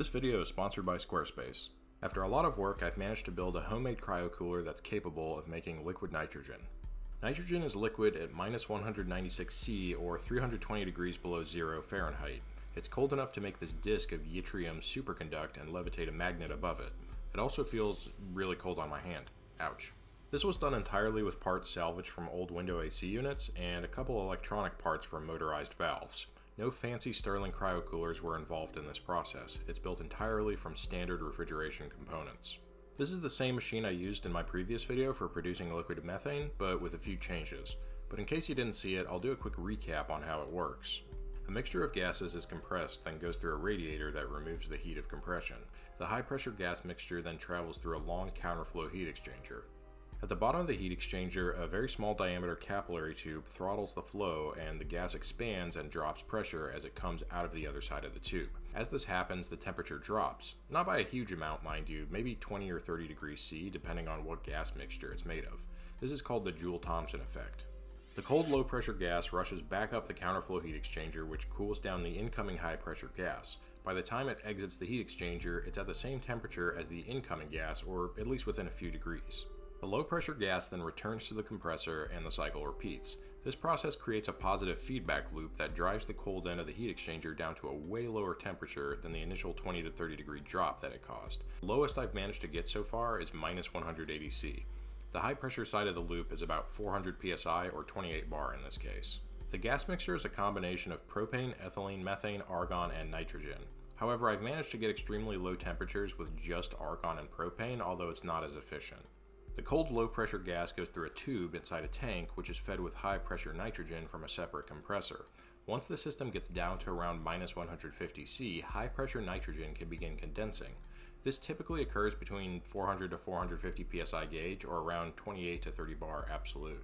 This video is sponsored by Squarespace. After a lot of work, I've managed to build a homemade cryocooler that's capable of making liquid nitrogen. Nitrogen is liquid at minus 196 C or 320 degrees below zero Fahrenheit. It's cold enough to make this disk of yttrium superconduct and levitate a magnet above it. It also feels really cold on my hand. Ouch. This was done entirely with parts salvaged from old window AC units and a couple electronic parts from motorized valves. No fancy Stirling cryocoolers were involved in this process. It's built entirely from standard refrigeration components. This is the same machine I used in my previous video for producing liquid methane, but with a few changes. But in case you didn't see it, I'll do a quick recap on how it works. A mixture of gases is compressed, then goes through a radiator that removes the heat of compression. The high pressure gas mixture then travels through a long counterflow heat exchanger. At the bottom of the heat exchanger, a very small diameter capillary tube throttles the flow and the gas expands and drops pressure as it comes out of the other side of the tube. As this happens, the temperature drops. Not by a huge amount, mind you, maybe 20 or 30 degrees C, depending on what gas mixture it's made of. This is called the Joule-Thomson effect. The cold low pressure gas rushes back up the counterflow heat exchanger which cools down the incoming high pressure gas. By the time it exits the heat exchanger, it's at the same temperature as the incoming gas, or at least within a few degrees. The low pressure gas then returns to the compressor and the cycle repeats. This process creates a positive feedback loop that drives the cold end of the heat exchanger down to a way lower temperature than the initial 20 to 30 degree drop that it caused. The lowest I've managed to get so far is minus 180 C. The high pressure side of the loop is about 400 psi or 28 bar in this case. The gas mixture is a combination of propane, ethylene, methane, argon, and nitrogen. However, I've managed to get extremely low temperatures with just argon and propane, although it's not as efficient. The cold low pressure gas goes through a tube inside a tank which is fed with high pressure nitrogen from a separate compressor. Once the system gets down to around minus 150 C, high pressure nitrogen can begin condensing. This typically occurs between 400 to 450 psi gauge or around 28 to 30 bar absolute.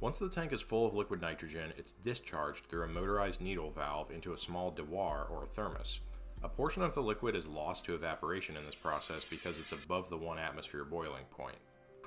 Once the tank is full of liquid nitrogen, it's discharged through a motorized needle valve into a small dewar or thermos. A portion of the liquid is lost to evaporation in this process because it's above the 1 atmosphere boiling point.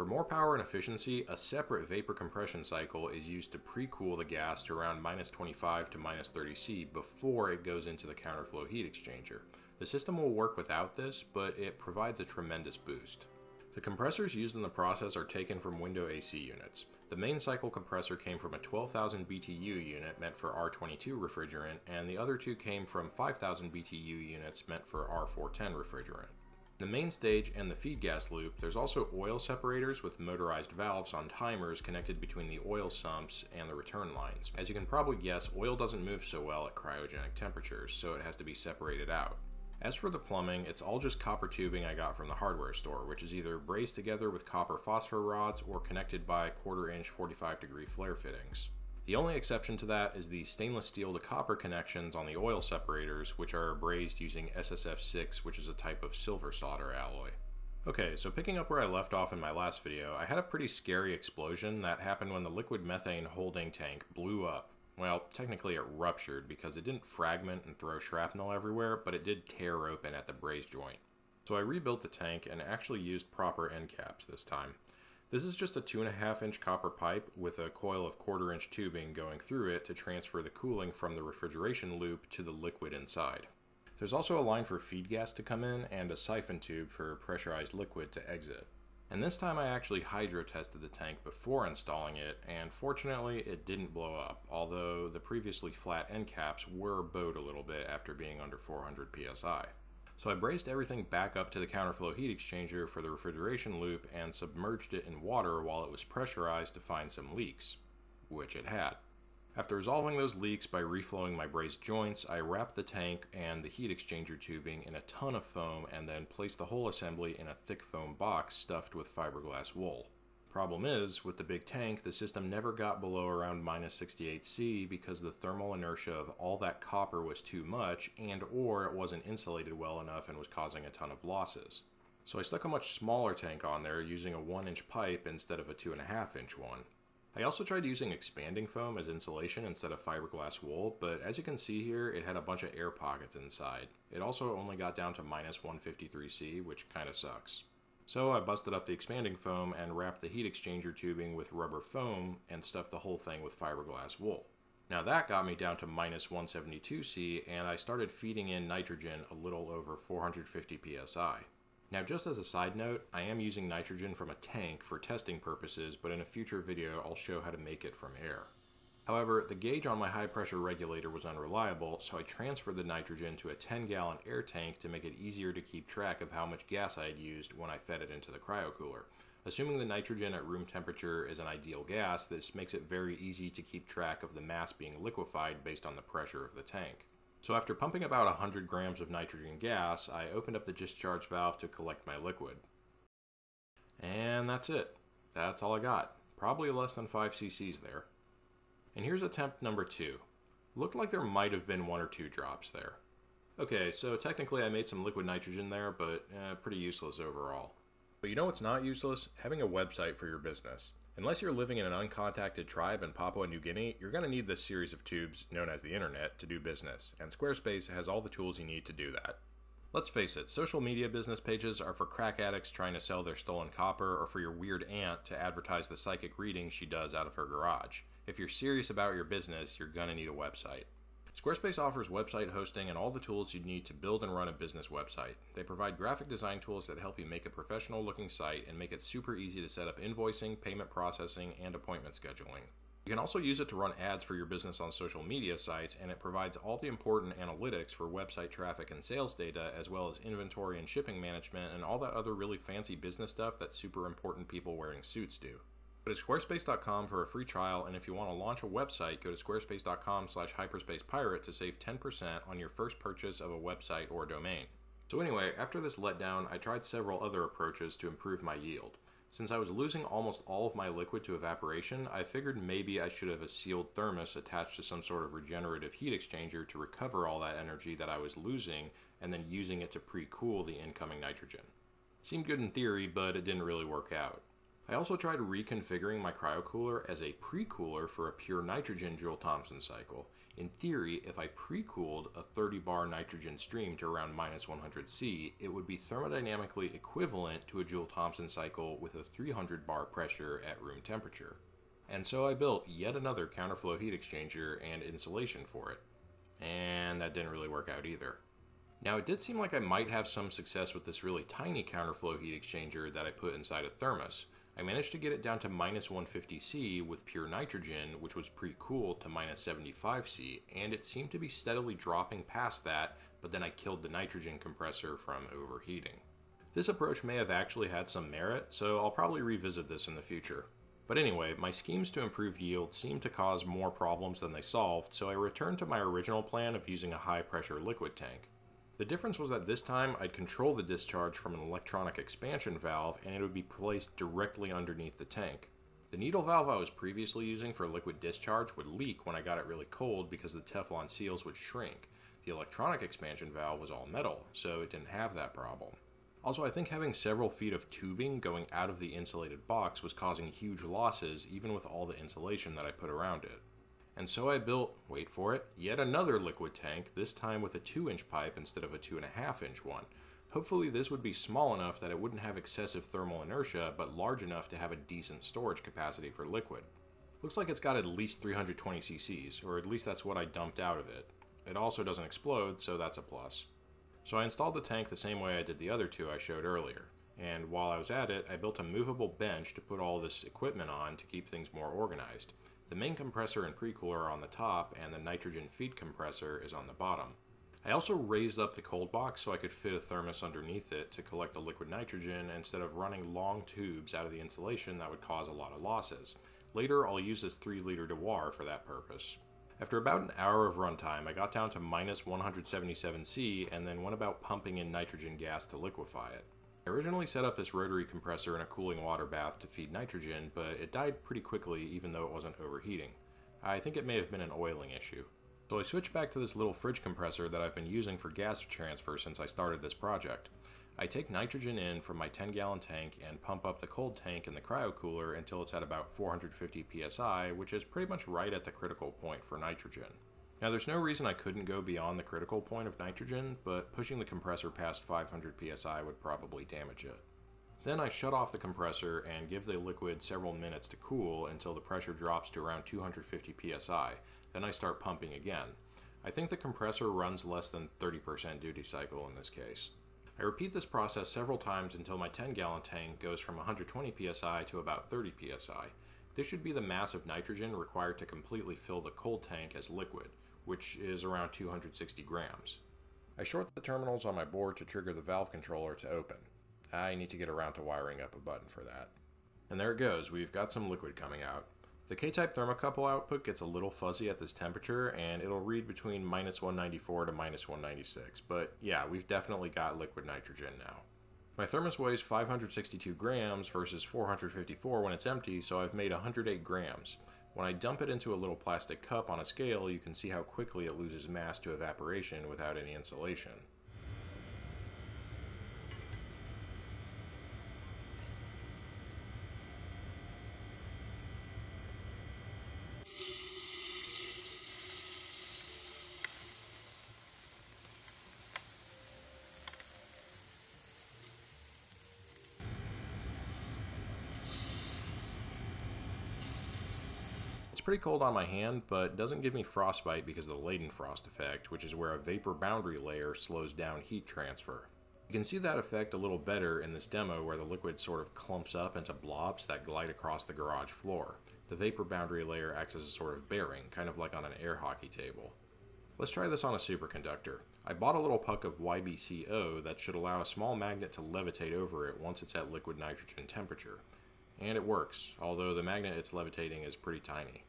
For more power and efficiency, a separate vapor compression cycle is used to pre-cool the gas to around minus 25 to minus 30 C before it goes into the counterflow heat exchanger. The system will work without this, but it provides a tremendous boost. The compressors used in the process are taken from window AC units. The main cycle compressor came from a 12,000 BTU unit meant for R22 refrigerant, and the other two came from 5,000 BTU units meant for R410 refrigerant the main stage and the feed gas loop, there's also oil separators with motorized valves on timers connected between the oil sumps and the return lines. As you can probably guess, oil doesn't move so well at cryogenic temperatures, so it has to be separated out. As for the plumbing, it's all just copper tubing I got from the hardware store, which is either brazed together with copper phosphor rods or connected by quarter inch 45 degree flare fittings. The only exception to that is the stainless steel to copper connections on the oil separators, which are brazed using SSF6, which is a type of silver solder alloy. Okay, so picking up where I left off in my last video, I had a pretty scary explosion that happened when the liquid methane holding tank blew up. Well, technically it ruptured because it didn't fragment and throw shrapnel everywhere, but it did tear open at the braze joint. So I rebuilt the tank and actually used proper end caps this time. This is just a 2.5 inch copper pipe with a coil of quarter inch tubing going through it to transfer the cooling from the refrigeration loop to the liquid inside. There's also a line for feed gas to come in and a siphon tube for pressurized liquid to exit. And this time I actually hydro tested the tank before installing it, and fortunately it didn't blow up, although the previously flat end caps were bowed a little bit after being under 400 psi. So I braced everything back up to the counterflow heat exchanger for the refrigeration loop and submerged it in water while it was pressurized to find some leaks, which it had. After resolving those leaks by reflowing my brazed joints, I wrapped the tank and the heat exchanger tubing in a ton of foam and then placed the whole assembly in a thick foam box stuffed with fiberglass wool. Problem is, with the big tank, the system never got below around minus 68 C because the thermal inertia of all that copper was too much and or it wasn't insulated well enough and was causing a ton of losses. So I stuck a much smaller tank on there using a 1 inch pipe instead of a 2.5 inch one. I also tried using expanding foam as insulation instead of fiberglass wool, but as you can see here, it had a bunch of air pockets inside. It also only got down to minus 153 C, which kinda sucks. So I busted up the expanding foam and wrapped the heat exchanger tubing with rubber foam and stuffed the whole thing with fiberglass wool. Now that got me down to minus 172C, and I started feeding in nitrogen a little over 450 psi. Now just as a side note, I am using nitrogen from a tank for testing purposes, but in a future video I'll show how to make it from air. However, the gauge on my high pressure regulator was unreliable, so I transferred the nitrogen to a 10 gallon air tank to make it easier to keep track of how much gas I had used when I fed it into the cryocooler. Assuming the nitrogen at room temperature is an ideal gas, this makes it very easy to keep track of the mass being liquefied based on the pressure of the tank. So after pumping about 100 grams of nitrogen gas, I opened up the discharge valve to collect my liquid. And that's it. That's all I got. Probably less than 5 cc's there. And here's attempt number 2. Looked like there might have been one or two drops there. Okay, so technically I made some liquid nitrogen there, but eh, pretty useless overall. But you know what's not useless? Having a website for your business. Unless you're living in an uncontacted tribe in Papua New Guinea, you're going to need this series of tubes, known as the internet, to do business, and Squarespace has all the tools you need to do that. Let's face it, social media business pages are for crack addicts trying to sell their stolen copper or for your weird aunt to advertise the psychic readings she does out of her garage. If you're serious about your business, you're going to need a website. Squarespace offers website hosting and all the tools you need to build and run a business website. They provide graphic design tools that help you make a professional looking site and make it super easy to set up invoicing, payment processing, and appointment scheduling. You can also use it to run ads for your business on social media sites, and it provides all the important analytics for website traffic and sales data, as well as inventory and shipping management, and all that other really fancy business stuff that super important people wearing suits do. Go to squarespace.com for a free trial, and if you want to launch a website, go to squarespace.com slash hyperspacepirate to save 10% on your first purchase of a website or domain. So anyway, after this letdown, I tried several other approaches to improve my yield. Since I was losing almost all of my liquid to evaporation, I figured maybe I should have a sealed thermos attached to some sort of regenerative heat exchanger to recover all that energy that I was losing and then using it to pre-cool the incoming nitrogen. Seemed good in theory, but it didn't really work out. I also tried reconfiguring my cryocooler as a pre-cooler for a pure nitrogen Joule-Thomson cycle. In theory, if I pre-cooled a 30 bar nitrogen stream to around minus 100 C, it would be thermodynamically equivalent to a Joule-Thomson cycle with a 300 bar pressure at room temperature. And so I built yet another counterflow heat exchanger and insulation for it. And that didn't really work out either. Now it did seem like I might have some success with this really tiny counterflow heat exchanger that I put inside a thermos, I managed to get it down to minus 150C with pure nitrogen, which was pre-cooled to minus 75C, and it seemed to be steadily dropping past that, but then I killed the nitrogen compressor from overheating. This approach may have actually had some merit, so I'll probably revisit this in the future. But anyway, my schemes to improve yield seemed to cause more problems than they solved, so I returned to my original plan of using a high pressure liquid tank. The difference was that this time I'd control the discharge from an electronic expansion valve and it would be placed directly underneath the tank. The needle valve I was previously using for liquid discharge would leak when I got it really cold because the Teflon seals would shrink. The electronic expansion valve was all metal, so it didn't have that problem. Also, I think having several feet of tubing going out of the insulated box was causing huge losses even with all the insulation that I put around it. And so I built, wait for it, yet another liquid tank, this time with a 2 inch pipe instead of a 2.5 inch one. Hopefully this would be small enough that it wouldn't have excessive thermal inertia, but large enough to have a decent storage capacity for liquid. Looks like it's got at least 320 cc's, or at least that's what I dumped out of it. It also doesn't explode, so that's a plus. So I installed the tank the same way I did the other two I showed earlier, and while I was at it, I built a movable bench to put all this equipment on to keep things more organized. The main compressor and pre-cooler are on the top and the nitrogen feed compressor is on the bottom. I also raised up the cold box so I could fit a thermos underneath it to collect the liquid nitrogen instead of running long tubes out of the insulation that would cause a lot of losses. Later I'll use this 3 liter Dewar for that purpose. After about an hour of runtime, I got down to minus 177C and then went about pumping in nitrogen gas to liquefy it. I originally set up this rotary compressor in a cooling water bath to feed nitrogen, but it died pretty quickly even though it wasn't overheating. I think it may have been an oiling issue. So I switched back to this little fridge compressor that I've been using for gas transfer since I started this project. I take nitrogen in from my 10 gallon tank and pump up the cold tank in the cryo cooler until it's at about 450 psi, which is pretty much right at the critical point for nitrogen. Now there's no reason I couldn't go beyond the critical point of nitrogen, but pushing the compressor past 500 psi would probably damage it. Then I shut off the compressor and give the liquid several minutes to cool until the pressure drops to around 250 psi. then I start pumping again. I think the compressor runs less than 30% duty cycle in this case. I repeat this process several times until my 10 gallon tank goes from 120 psi to about 30 psi. This should be the mass of nitrogen required to completely fill the cold tank as liquid, which is around 260 grams. I short the terminals on my board to trigger the valve controller to open. I need to get around to wiring up a button for that. And there it goes, we've got some liquid coming out. The K-type thermocouple output gets a little fuzzy at this temperature, and it'll read between minus 194 to minus 196, but yeah, we've definitely got liquid nitrogen now. My thermos weighs 562 grams versus 454 when it's empty, so I've made 108 grams. When I dump it into a little plastic cup on a scale, you can see how quickly it loses mass to evaporation without any insulation. It's pretty cold on my hand, but doesn't give me frostbite because of the Leidenfrost effect, which is where a vapor boundary layer slows down heat transfer. You can see that effect a little better in this demo where the liquid sort of clumps up into blobs that glide across the garage floor. The vapor boundary layer acts as a sort of bearing, kind of like on an air hockey table. Let's try this on a superconductor. I bought a little puck of YBCO that should allow a small magnet to levitate over it once it's at liquid nitrogen temperature. And it works, although the magnet it's levitating is pretty tiny.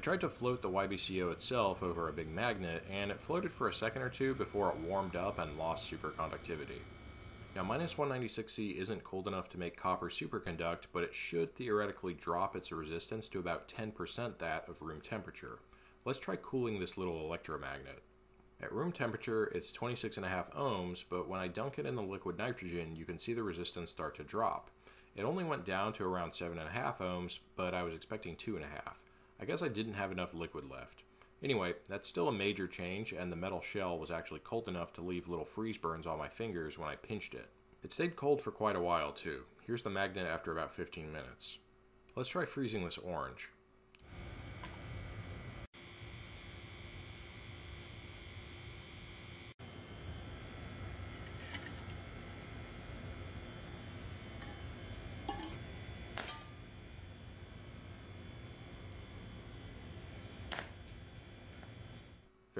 I tried to float the YBCO itself over a big magnet, and it floated for a second or two before it warmed up and lost superconductivity. Now, minus 196C isn't cold enough to make copper superconduct, but it should theoretically drop its resistance to about 10% that of room temperature. Let's try cooling this little electromagnet. At room temperature, it's 26.5 ohms, but when I dunk it in the liquid nitrogen, you can see the resistance start to drop. It only went down to around 7.5 ohms, but I was expecting 2.5. I guess I didn't have enough liquid left. Anyway, that's still a major change, and the metal shell was actually cold enough to leave little freeze burns on my fingers when I pinched it. It stayed cold for quite a while, too. Here's the magnet after about 15 minutes. Let's try freezing this orange.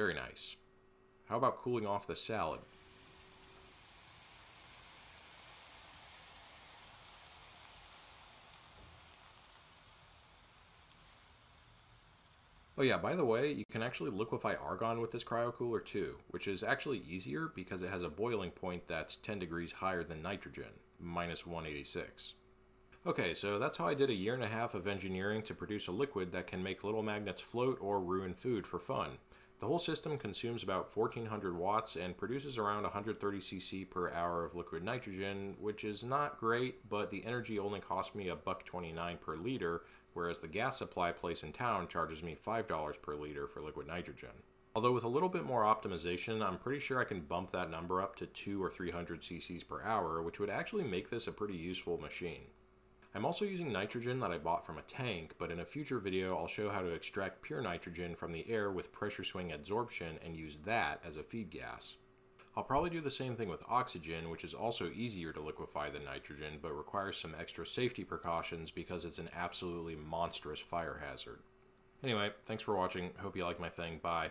Very nice. How about cooling off the salad? Oh yeah, by the way, you can actually liquefy argon with this cryocooler too, which is actually easier because it has a boiling point that's 10 degrees higher than nitrogen, minus 186. Okay, so that's how I did a year and a half of engineering to produce a liquid that can make little magnets float or ruin food for fun. The whole system consumes about 1400 watts and produces around 130 cc per hour of liquid nitrogen, which is not great, but the energy only cost me a buck 29 per liter, whereas the gas supply place in town charges me $5 per liter for liquid nitrogen. Although with a little bit more optimization, I'm pretty sure I can bump that number up to 2 or 300 cc's per hour, which would actually make this a pretty useful machine. I'm also using nitrogen that I bought from a tank, but in a future video I'll show how to extract pure nitrogen from the air with pressure swing adsorption and use that as a feed gas. I'll probably do the same thing with oxygen, which is also easier to liquefy than nitrogen, but requires some extra safety precautions because it's an absolutely monstrous fire hazard. Anyway, thanks for watching, hope you like my thing, bye.